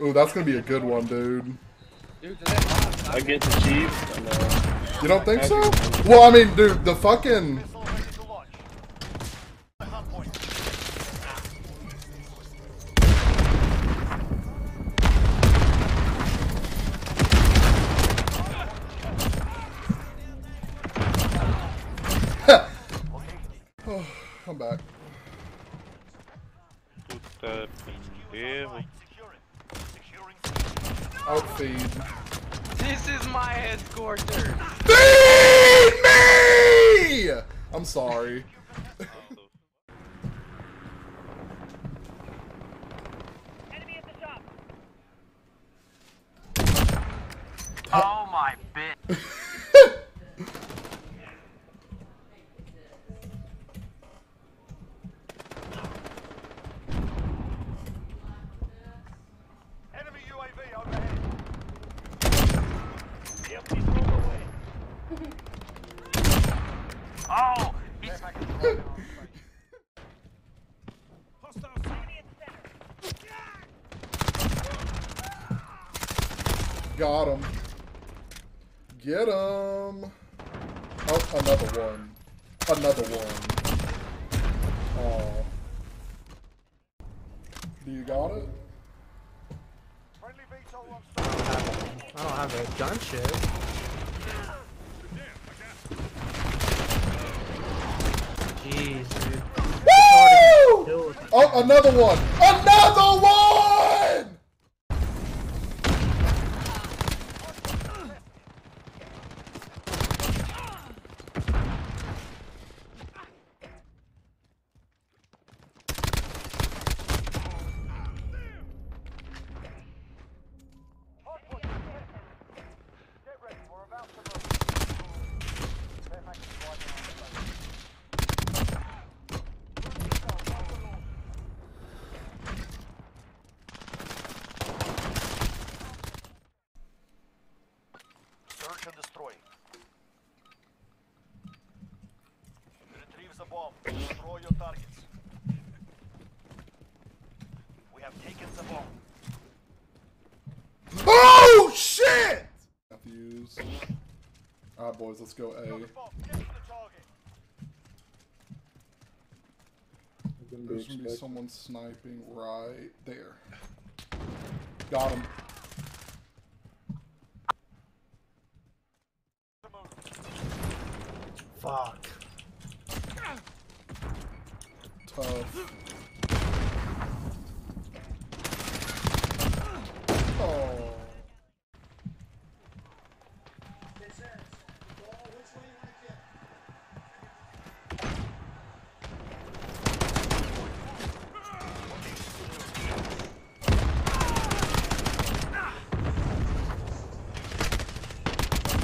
Ooh, that's gonna be a good one, dude. Dude, I get the chief. Uh, You don't think so? Well, I mean, dude, the fucking. oh, I'm back. Puta pendejo. Outfeed. This is my escorter. Feed me! I'm sorry. Enemy at the shop. Oh my bitch. Enemy UAV overhead. Oh, he's Got him. Get him. Oh, another one. Another one. Oh. Do you got it? I don't have a gunship. Jeez, dude. Woo! Oh, another one. Another bomb. Destroy your targets. We have taken the bomb. Oh, shit! Fuse. Alright, boys, let's go A. Bomb. Get to the target. There's gonna be someone sniping right there. Got him. Fuck. Tough. Oh.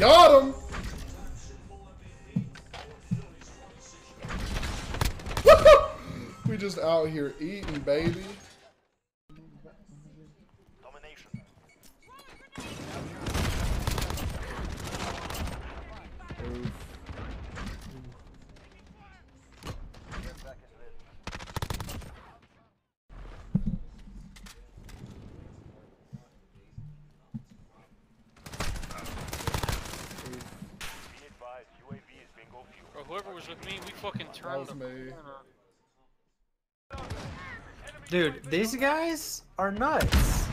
Got him! Just out here eating, baby. Domination. Oof. Care package ready. Be advised, UAV is bingo fuel. Bro, whoever was with me, we fucking turned the me. corner. Dude, these guys are nuts.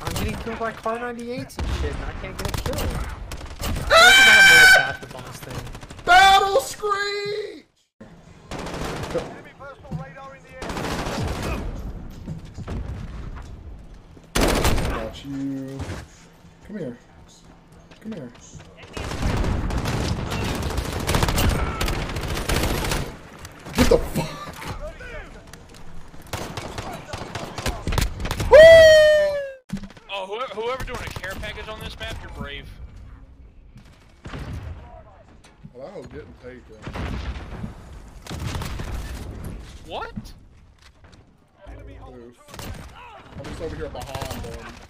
I'm getting killed by Kar98s and shit, and I can't get a kill. Thing. Battle Screech! Got you. Come here. Come here. Get the fuck. Woo! Oh, whoever, whoever doing a care package on this map, you're brave. Hope getting taken. What? Oof. I'm just over here behind them.